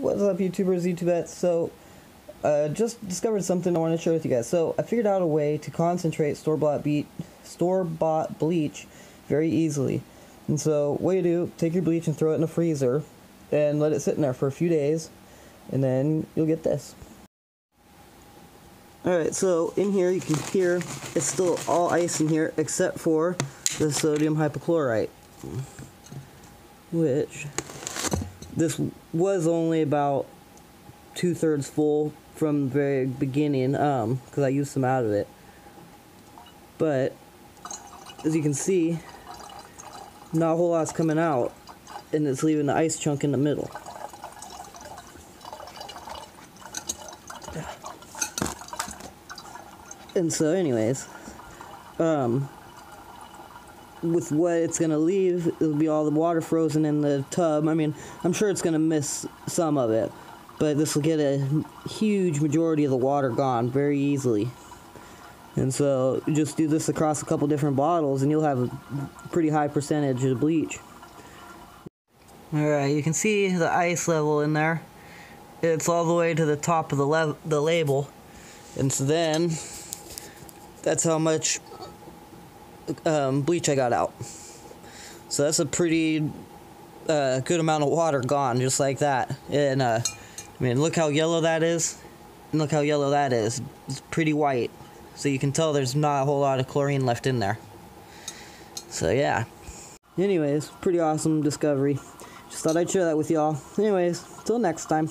What's up, YouTubers, YouTubettes? So, uh, just discovered something I want to share with you guys. So, I figured out a way to concentrate store-bought beat, store-bought bleach very easily. And so, what you do, take your bleach and throw it in the freezer, and let it sit in there for a few days, and then you'll get this. Alright, so in here you can hear it's still all ice in here except for the sodium hypochlorite, which this was only about two thirds full from the very beginning, um, because I used some out of it. But as you can see, not a whole lot's coming out, and it's leaving the ice chunk in the middle. And so, anyways, um, with what it's gonna leave, it'll be all the water frozen in the tub. I mean, I'm sure it's gonna miss some of it, but this will get a huge majority of the water gone very easily. And so, just do this across a couple different bottles, and you'll have a pretty high percentage of bleach. Alright, you can see the ice level in there. It's all the way to the top of the, the label. And so then, that's how much um, bleach I got out. So that's a pretty uh, good amount of water gone, just like that. And uh, I mean, look how yellow that is. And look how yellow that is. It's pretty white. So you can tell there's not a whole lot of chlorine left in there. So yeah. Anyways, pretty awesome discovery. Just thought I'd share that with y'all. Anyways, till next time.